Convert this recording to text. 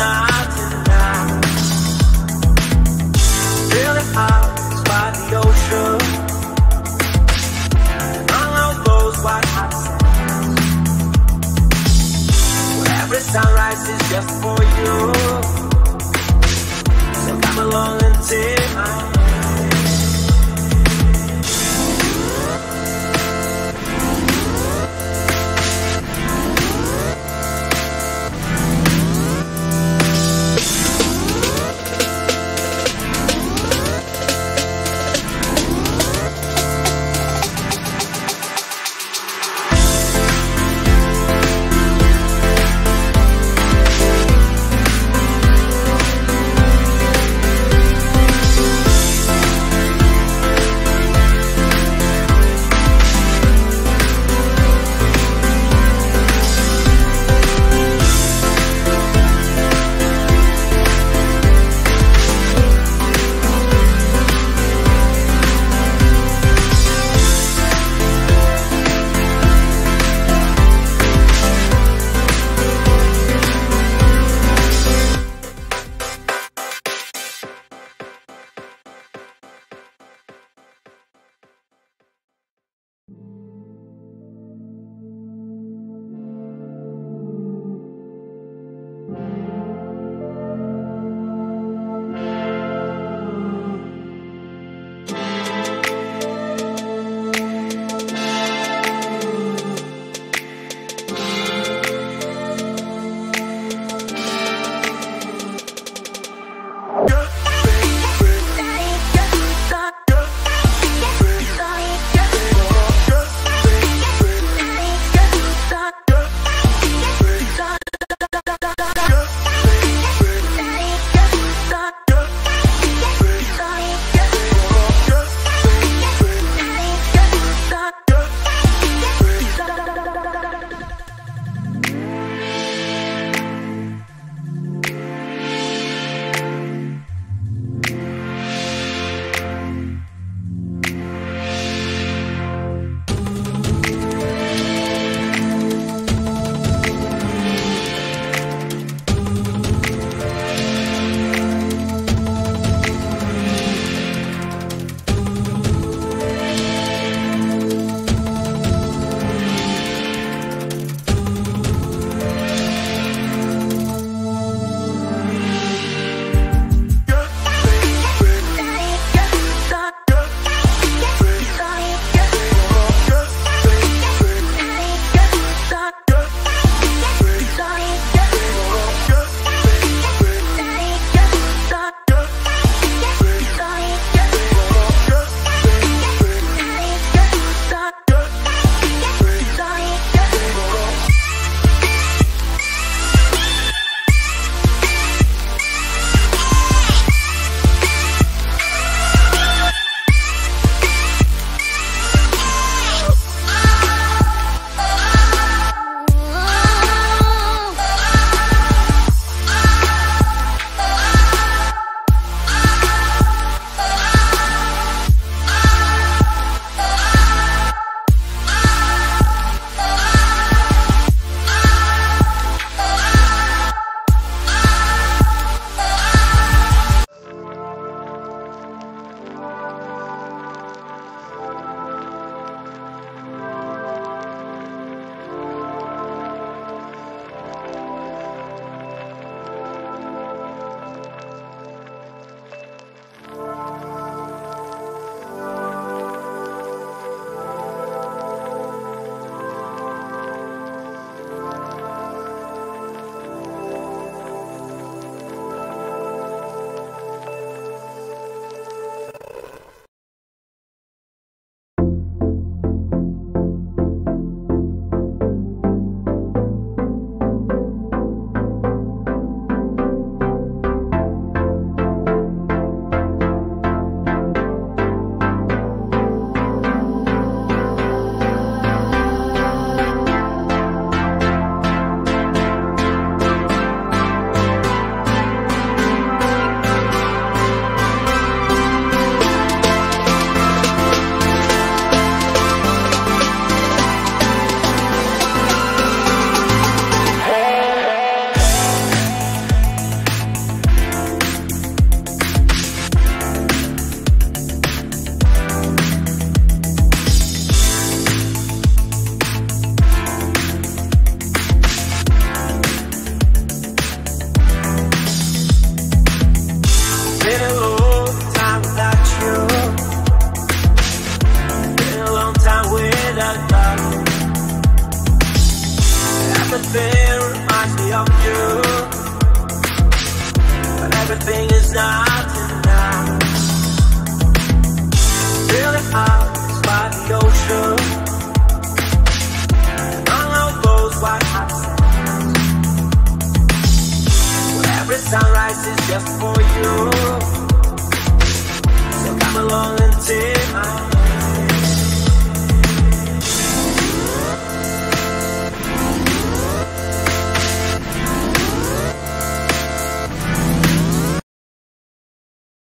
tonight. By the ocean. Those white hot every sunrise is just for you. So come along and take my. without you. But everything is not enough. Really hot by the ocean. And all those white hot well, Every sunrise is just for you. So come along